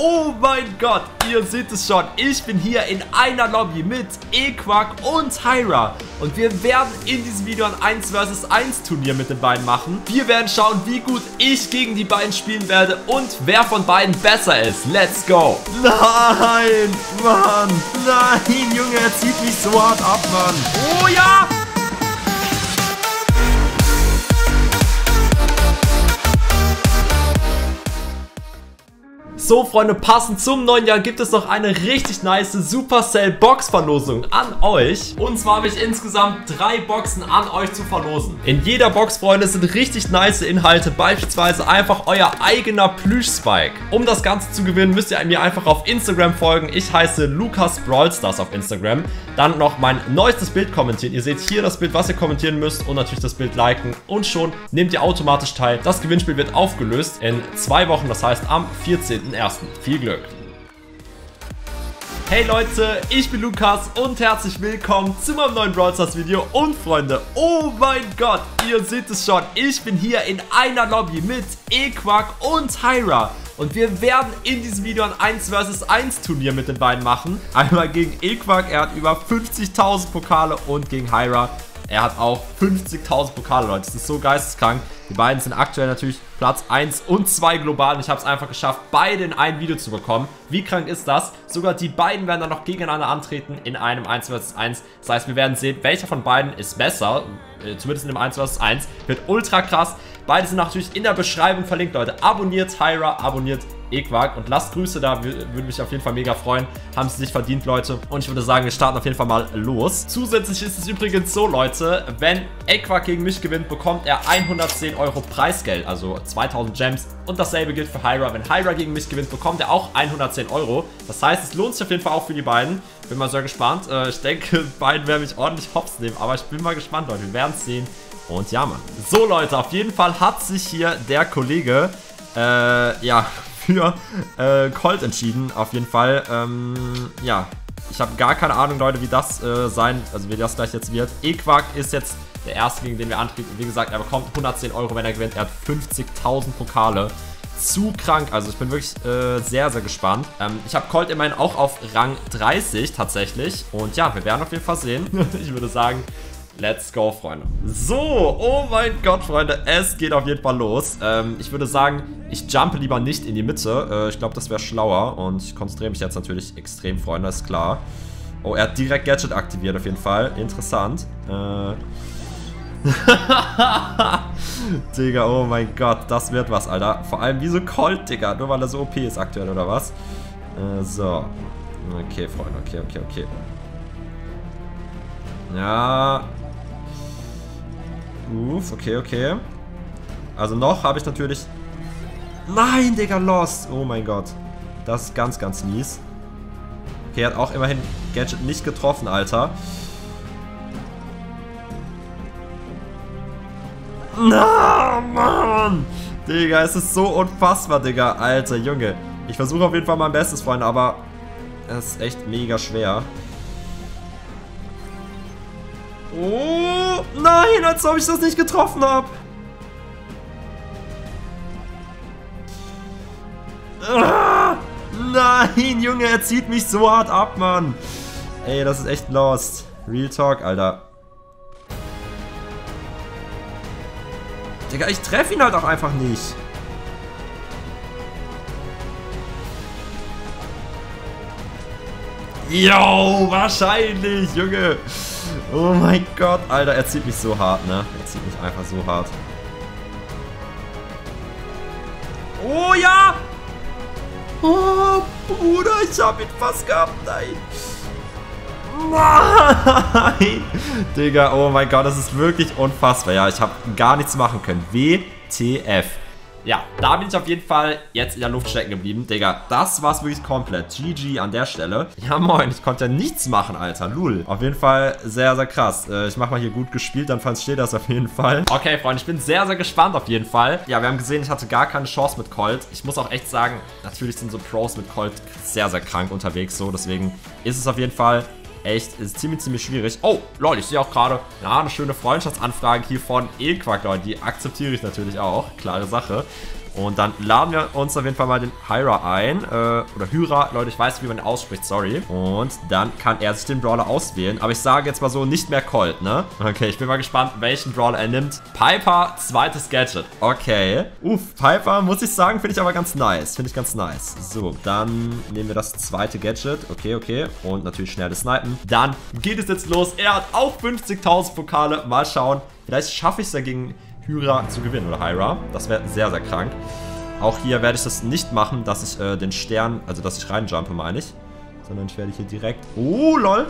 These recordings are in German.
Oh mein Gott, ihr seht es schon. Ich bin hier in einer Lobby mit Equak und Hyra. Und wir werden in diesem Video ein 1 vs 1 Turnier mit den beiden machen. Wir werden schauen, wie gut ich gegen die beiden spielen werde und wer von beiden besser ist. Let's go. Nein, Mann. Nein, Junge, er zieht mich so hart ab, Mann. Oh ja. So, Freunde, passend zum neuen Jahr gibt es noch eine richtig nice Supercell Box Verlosung an euch. Und zwar habe ich insgesamt drei Boxen an euch zu verlosen. In jeder Box, Freunde, sind richtig nice Inhalte, beispielsweise einfach euer eigener Plüsch-Spike. Um das Ganze zu gewinnen, müsst ihr mir einfach auf Instagram folgen. Ich heiße Lukas Brawlstars auf Instagram. Dann noch mein neuestes Bild kommentieren. Ihr seht hier das Bild, was ihr kommentieren müsst und natürlich das Bild liken. Und schon nehmt ihr automatisch teil. Das Gewinnspiel wird aufgelöst in zwei Wochen, das heißt am 14 ersten. Viel Glück! Hey Leute, ich bin Lukas und herzlich willkommen zu meinem neuen Brawl Stars Video. Und Freunde, oh mein Gott, ihr seht es schon, ich bin hier in einer Lobby mit Equak und Hyra. Und wir werden in diesem Video ein 1 vs 1 Turnier mit den beiden machen. Einmal gegen Equak, er hat über 50.000 Pokale und gegen Hyra, er hat auch 50.000 Pokale, Leute. Das ist so geisteskrank. Die beiden sind aktuell natürlich Platz 1 und 2 global. Und ich habe es einfach geschafft, beide in ein Video zu bekommen. Wie krank ist das? Sogar die beiden werden dann noch gegeneinander antreten in einem 1 vs 1. Das heißt, wir werden sehen, welcher von beiden ist besser. Äh, zumindest in dem 1 vs 1. Wird ultra krass. Beide sind natürlich in der Beschreibung verlinkt, Leute. Abonniert Hyra, abonniert Equag und lasst Grüße da, würde mich auf jeden Fall mega freuen. Haben sie sich verdient, Leute. Und ich würde sagen, wir starten auf jeden Fall mal los. Zusätzlich ist es übrigens so, Leute, wenn Equag gegen mich gewinnt, bekommt er 110 Euro Preisgeld, also 2000 Gems. Und dasselbe gilt für Hyra. Wenn Hyra gegen mich gewinnt, bekommt er auch 110 Euro. Das heißt, es lohnt sich auf jeden Fall auch für die beiden. Bin mal sehr gespannt. Äh, ich denke, beiden werden mich ordentlich hops nehmen, aber ich bin mal gespannt, Leute. Wir werden es sehen. Und ja, Mann. So, Leute, auf jeden Fall hat sich hier der Kollege, äh, ja, für äh, Colt entschieden, auf jeden Fall. Ähm, ja, ich habe gar keine Ahnung, Leute, wie das äh, sein, also wie das gleich jetzt wird. Equark ist jetzt der erste, gegen den wir antreten. Wie gesagt, er bekommt 110 Euro, wenn er gewinnt. Er hat 50.000 Pokale. Zu krank, also ich bin wirklich äh, sehr, sehr gespannt. Ähm, ich habe Colt immerhin auch auf Rang 30 tatsächlich. Und ja, wir werden auf jeden Fall sehen. ich würde sagen, Let's go, Freunde. So, oh mein Gott, Freunde, es geht auf jeden Fall los. Ähm, ich würde sagen, ich jumpe lieber nicht in die Mitte. Äh, ich glaube, das wäre schlauer. Und ich konzentriere mich jetzt natürlich extrem, Freunde, ist klar. Oh, er hat direkt Gadget aktiviert auf jeden Fall. Interessant. Äh... Digga, oh mein Gott, das wird was, Alter. Vor allem, wieso Colt, Digga? Nur weil er so OP ist aktuell, oder was? Äh, so. Okay, Freunde, okay, okay, okay. Ja, Uff, okay, okay. Also noch habe ich natürlich... Nein, Digga, lost. Oh mein Gott. Das ist ganz, ganz mies. Okay, hat auch immerhin Gadget nicht getroffen, Alter. Na, Mann! Digga, es ist so unfassbar, Digga. Alter, Junge. Ich versuche auf jeden Fall mein Bestes, Freunde, aber es ist echt mega schwer. Oh, nein, als ob ich das nicht getroffen habe. Ah, nein, Junge, er zieht mich so hart ab, Mann. Ey, das ist echt lost. Real Talk, Alter. Digga, ich treffe ihn halt auch einfach nicht. Yo, wahrscheinlich, Junge. Oh mein Gott, Alter, er zieht mich so hart, ne? Er zieht mich einfach so hart. Oh ja! Oh, Bruder, ich hab ihn fast gehabt, nein. Nein! Digga, oh mein Gott, das ist wirklich unfassbar. Ja, ich habe gar nichts machen können. WTF. Ja, da bin ich auf jeden Fall jetzt in der Luft stecken geblieben. Digga, das war's wirklich komplett. GG an der Stelle. Ja, moin, ich konnte ja nichts machen, Alter. Lul. Auf jeden Fall sehr, sehr krass. Äh, ich mach mal hier gut gespielt, dann steht das auf jeden Fall. Okay, Freunde, ich bin sehr, sehr gespannt auf jeden Fall. Ja, wir haben gesehen, ich hatte gar keine Chance mit Colt. Ich muss auch echt sagen, natürlich sind so Pros mit Colt sehr, sehr krank unterwegs so. Deswegen ist es auf jeden Fall echt ist ziemlich, ziemlich schwierig. Oh, Leute, ich sehe auch gerade, ja, eine schöne Freundschaftsanfrage hier von Equack, Leute. Die akzeptiere ich natürlich auch. Klare Sache. Und dann laden wir uns auf jeden Fall mal den Hyra ein. Äh, oder Hyra, Leute, ich weiß nicht, wie man den ausspricht, sorry. Und dann kann er sich den Brawler auswählen. Aber ich sage jetzt mal so, nicht mehr Colt, ne? Okay, ich bin mal gespannt, welchen Brawler er nimmt. Piper, zweites Gadget. Okay. Uff, Piper, muss ich sagen, finde ich aber ganz nice. Finde ich ganz nice. So, dann nehmen wir das zweite Gadget. Okay, okay. Und natürlich schnelles Snipen. Dann geht es jetzt los. Er hat auch 50.000 Pokale. Mal schauen. Vielleicht schaffe ich es dagegen Hyra zu gewinnen oder Hyra. Das wäre sehr, sehr krank. Auch hier werde ich das nicht machen, dass ich äh, den Stern, also dass ich reinjumpe, meine ich. Sondern ich werde hier direkt... Oh, lol.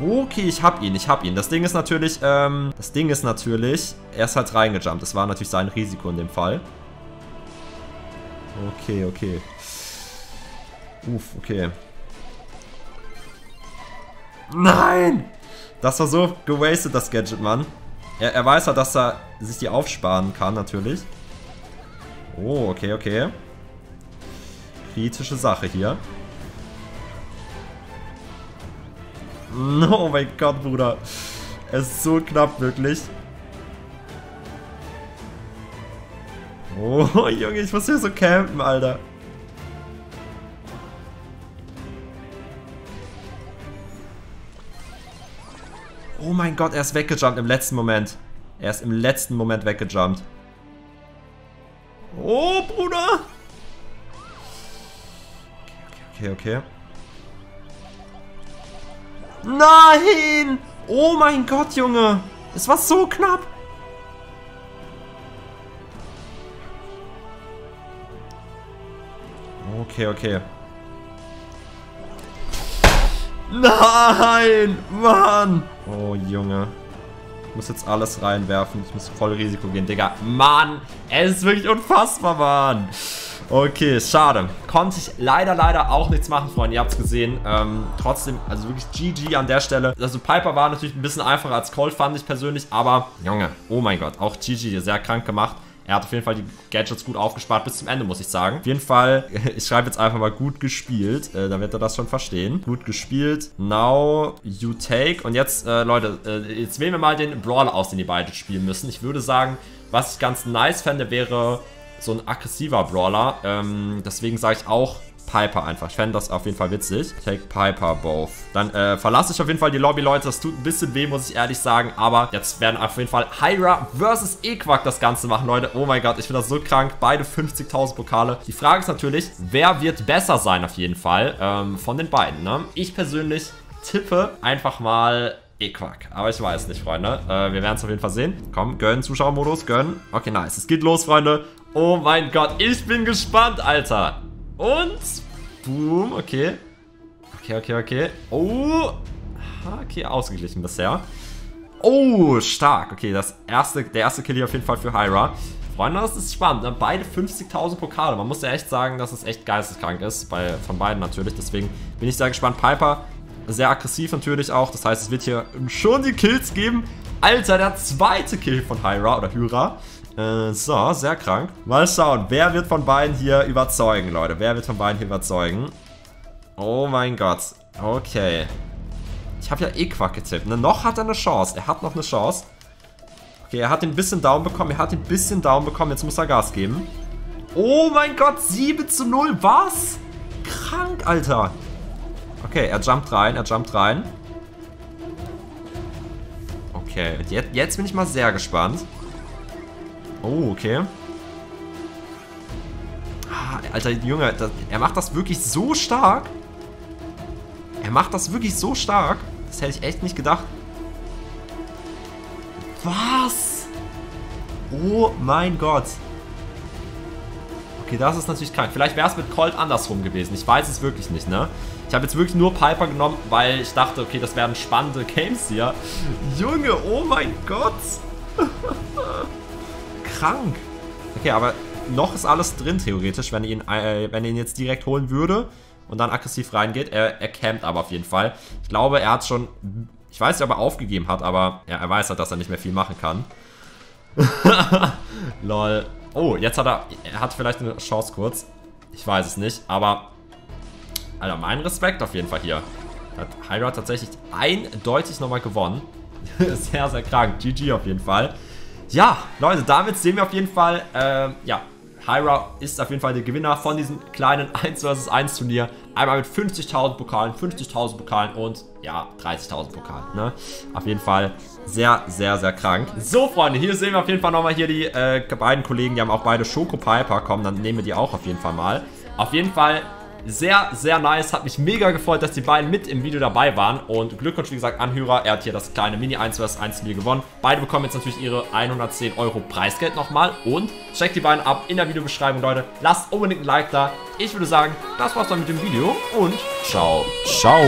Okay, ich hab ihn, ich hab ihn. Das Ding ist natürlich, ähm, das Ding ist natürlich, er ist halt reingejumpt. Das war natürlich sein Risiko in dem Fall. Okay, okay. Uff, okay. Nein! Das war so gewastet, das Gadget, Mann. Er, er weiß halt, dass er sich die aufsparen kann, natürlich. Oh, okay, okay. Kritische Sache hier. Oh mein Gott, Bruder. Es ist so knapp, wirklich. Oh, Junge, ich muss hier so campen, Alter. Mein Gott, er ist weggejumpt im letzten Moment. Er ist im letzten Moment weggejumpt. Oh, Bruder. Okay, okay, okay. Nein! Oh mein Gott, Junge. Es war so knapp. Okay, okay. Nein! Mann! Oh, Junge. Ich muss jetzt alles reinwerfen. Ich muss voll Risiko gehen, Digga. Mann! Es ist wirklich unfassbar, Mann! Okay, schade. Konnte ich leider, leider auch nichts machen, Freunde. Ihr habt es gesehen. Ähm, trotzdem, also wirklich GG an der Stelle. Also Piper war natürlich ein bisschen einfacher als Colt, fand ich persönlich. Aber, Junge, oh mein Gott. Auch GG, sehr krank gemacht. Er hat auf jeden Fall die Gadgets gut aufgespart bis zum Ende, muss ich sagen. Auf jeden Fall, ich schreibe jetzt einfach mal gut gespielt. Äh, dann wird er das schon verstehen. Gut gespielt. Now you take. Und jetzt, äh, Leute, äh, jetzt wählen wir mal den Brawler aus, den die beiden spielen müssen. Ich würde sagen, was ich ganz nice fände, wäre so ein aggressiver Brawler. Ähm, deswegen sage ich auch Piper einfach. Ich fände das auf jeden Fall witzig. Take Piper both. Dann äh, verlasse ich auf jeden Fall die Lobby, Leute. Das tut ein bisschen weh, muss ich ehrlich sagen. Aber jetzt werden auf jeden Fall Hyra versus Equack das Ganze machen, Leute. Oh mein Gott, ich finde das so krank. Beide 50.000 Pokale. Die Frage ist natürlich, wer wird besser sein auf jeden Fall ähm, von den beiden, ne? Ich persönlich tippe einfach mal Equack. Aber ich weiß nicht, Freunde. Äh, wir werden es auf jeden Fall sehen. Komm, gönnen, Zuschauermodus, gönnen. Okay, nice. Es geht los, Freunde. Oh mein Gott, ich bin gespannt, Alter. Und, boom, okay. Okay, okay, okay. Oh, okay, ausgeglichen bisher. Oh, stark. Okay, das erste, der erste Kill hier auf jeden Fall für Hyra. Freunde, das ist spannend. Ne? Beide 50.000 Pokale. Man muss ja echt sagen, dass es echt geisteskrank ist. Bei, von beiden natürlich. Deswegen bin ich sehr gespannt. Piper, sehr aggressiv natürlich auch. Das heißt, es wird hier schon die Kills geben. Alter, der zweite Kill von Hyra oder Hyra. Äh, so, sehr krank. Mal schauen, wer wird von beiden hier überzeugen, Leute? Wer wird von beiden hier überzeugen? Oh mein Gott. Okay. Ich habe ja eh Quack getippt. Ne? Noch hat er eine Chance. Er hat noch eine Chance. Okay, er hat ein bisschen Daumen bekommen. Er hat ein bisschen Daumen bekommen. Jetzt muss er Gas geben. Oh mein Gott, 7 zu 0. Was? Krank, Alter. Okay, er jumpt rein. Er jumpt rein. Okay, jetzt, jetzt bin ich mal sehr gespannt. Oh, okay. Ah, Alter, Junge, das, er macht das wirklich so stark. Er macht das wirklich so stark. Das hätte ich echt nicht gedacht. Was? Oh mein Gott. Okay, das ist natürlich krank. Vielleicht wäre es mit Colt andersrum gewesen. Ich weiß es wirklich nicht, ne? Ich habe jetzt wirklich nur Piper genommen, weil ich dachte, okay, das werden spannende Games hier. Junge, oh mein Gott. Krank. Okay, aber noch ist alles drin, theoretisch, wenn er ihn, äh, wenn er ihn jetzt direkt holen würde und dann aggressiv reingeht. Er, er campt aber auf jeden Fall. Ich glaube, er hat schon... Ich weiß nicht, ob er aufgegeben hat, aber ja, er weiß halt, dass er nicht mehr viel machen kann. Lol. Oh, jetzt hat er... Er hat vielleicht eine Chance kurz. Ich weiß es nicht, aber... Alter, mein Respekt auf jeden Fall hier. Hat Hyra tatsächlich eindeutig nochmal gewonnen. sehr, sehr krank. GG auf jeden Fall. Ja, Leute, damit sehen wir auf jeden Fall, ähm, ja, Hyra ist auf jeden Fall der Gewinner von diesem kleinen 1 vs 1 Turnier. Einmal mit 50.000 Pokalen, 50.000 Pokalen und ja, 30.000 Pokalen. Ne? Auf jeden Fall sehr, sehr, sehr krank. So, Freunde, hier sehen wir auf jeden Fall nochmal hier die äh, beiden Kollegen. Die haben auch beide Schoko Piper. Komm, dann nehmen wir die auch auf jeden Fall mal. Auf jeden Fall sehr, sehr nice. Hat mich mega gefreut, dass die beiden mit im Video dabei waren. Und Glückwunsch, wie gesagt, Anhörer. Er hat hier das kleine Mini 1 vs 1 Spiel gewonnen. Beide bekommen jetzt natürlich ihre 110 Euro Preisgeld nochmal. Und checkt die beiden ab in der Videobeschreibung, Leute. Lasst unbedingt ein Like da. Ich würde sagen, das war's dann mit dem Video. Und ciao. Ciao.